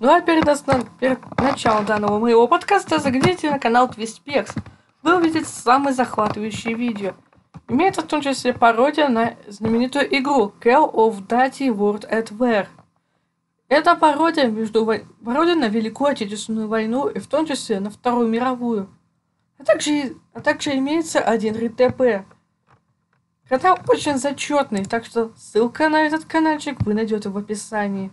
Ну а перед, основ... перед началом данного моего подкаста загляните на канал TwistPex. Вы увидите самые захватывающие видео. Имеется в том числе пародия на знаменитую игру Call of Duty World at War. Это пародия, между... пародия на Великую Отечественную войну и в том числе на Вторую мировую. А также, а также имеется один РТП. Канал очень зачетный, так что ссылка на этот каналчик вы найдете в описании.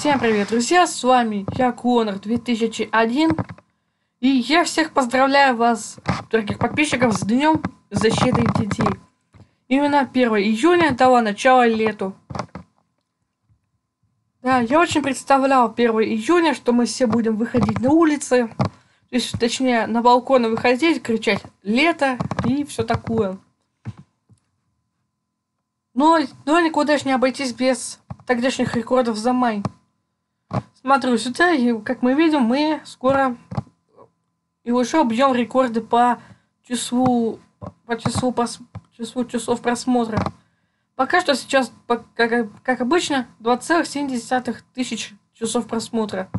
Всем привет, друзья, с вами я, Конор 2001. И я всех поздравляю вас, дорогих подписчиков, с Днем Защиты детей. Именно 1 июня дало начало лету. Да, я очень представлял 1 июня, что мы все будем выходить на улицы. То есть, точнее, на балконы выходить, кричать «Лето!» и все такое. Но, но никуда же не обойтись без тогдашних рекордов за май. Смотрю сюда, и как мы видим, мы скоро и уже объем рекорды по числу по числу, по числу часов просмотра. Пока что сейчас, как, как обычно, 2,7 тысяч часов просмотра.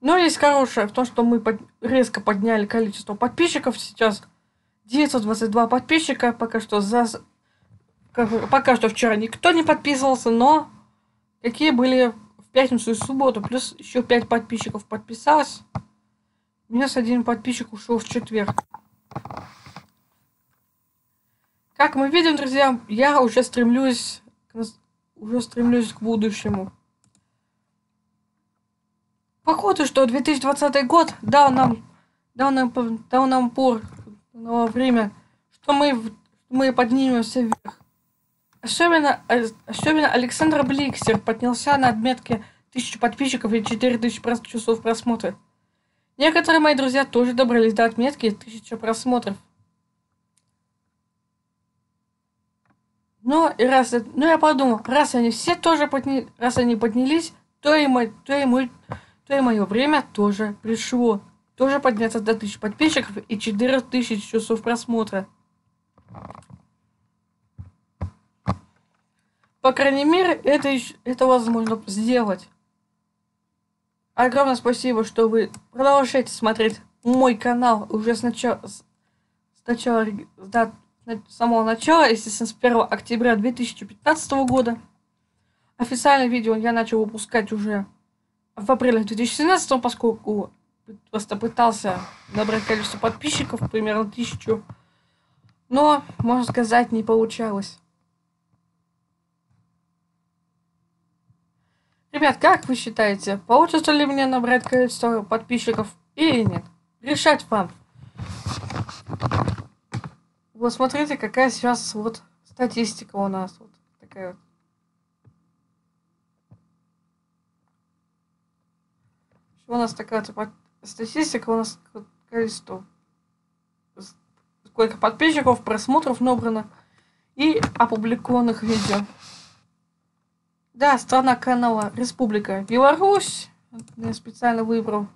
Но есть хорошее в том, что мы под, резко подняли количество подписчиков. Сейчас 922 подписчика. Пока что за... Пока что вчера никто не подписывался, но какие были пятницу и субботу, плюс еще 5 подписчиков подписалось. Минус один подписчик ушел в четверг. Как мы видим, друзья, я уже стремлюсь, уже стремлюсь к будущему. Походу, что 2020 год дал нам, дал нам, дал нам пор, дал время, что мы, мы поднимемся вверх. Особенно, э, особенно Александр Бликсер поднялся на отметке 1000 подписчиков и 4000 часов просмотра. Некоторые мои друзья тоже добрались до отметки 1000 просмотров. Ну, и раз, ну я подумал, раз они все тоже поднялись, раз они поднялись, то и, мой, то, и мой, то и мое время тоже пришло. Тоже подняться до 1000 подписчиков и 4000 часов просмотра. По крайней мере, это, это возможно сделать. Огромное спасибо, что вы продолжаете смотреть мой канал уже с начала, с начала, да, с самого начала, естественно, с 1 октября 2015 года. Официальное видео я начал выпускать уже в апреле 2017, поскольку просто пытался набрать количество подписчиков, примерно тысячу. Но, можно сказать, не получалось. Ребят, как вы считаете, получится ли мне набрать количество подписчиков или нет? Решать вам. Вот смотрите, какая сейчас вот статистика у нас. Вот такая вот. У нас такая вот статистика, у нас количество сколько подписчиков, просмотров набрано и опубликованных видео. Да, страна канала Республика Беларусь. Я специально выбрал.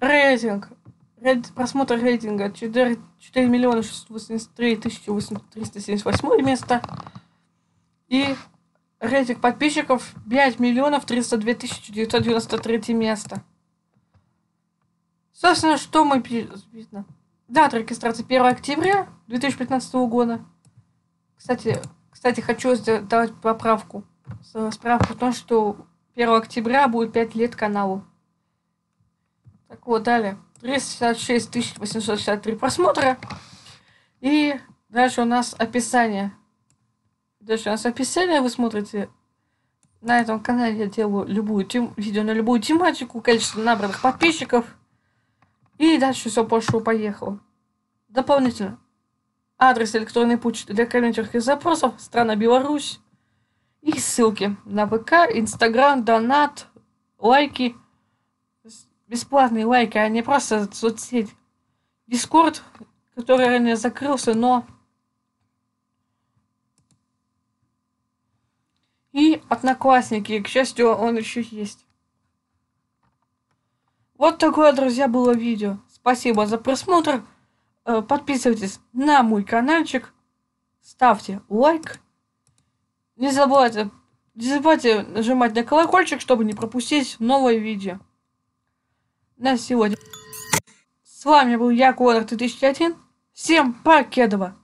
Рейтинг. Рейд, просмотр рейтинга 4, 4 миллиона 683 тысячи 378 место. И рейтинг подписчиков 5 миллионов 302 тысячи 993 место. Собственно, что мы? Дата регистрации 1 октября 2015 года. Кстати, кстати, хочу сделать поправку. Справку в том, что 1 октября будет 5 лет каналу. Так вот, далее. 366 863 просмотра. И дальше у нас описание. Дальше у нас описание, вы смотрите. На этом канале я делаю любую тем... видео на любую тематику, количество набранных подписчиков. И дальше все пошло-поехало. Дополнительно адрес электронной почты для комментариев запросов, страна Беларусь и ссылки на ВК, Инстаграм, донат, лайки, бесплатные лайки, а не просто соцсеть. Дискорд, который ранее закрылся, но и одноклассники, к счастью, он еще есть. Вот такое, друзья, было видео. Спасибо за просмотр. Э, подписывайтесь на мой каналчик. Ставьте лайк. Не забывайте, не забывайте нажимать на колокольчик, чтобы не пропустить новое видео. На сегодня. С вами был я, Конор 2001. Всем покедова!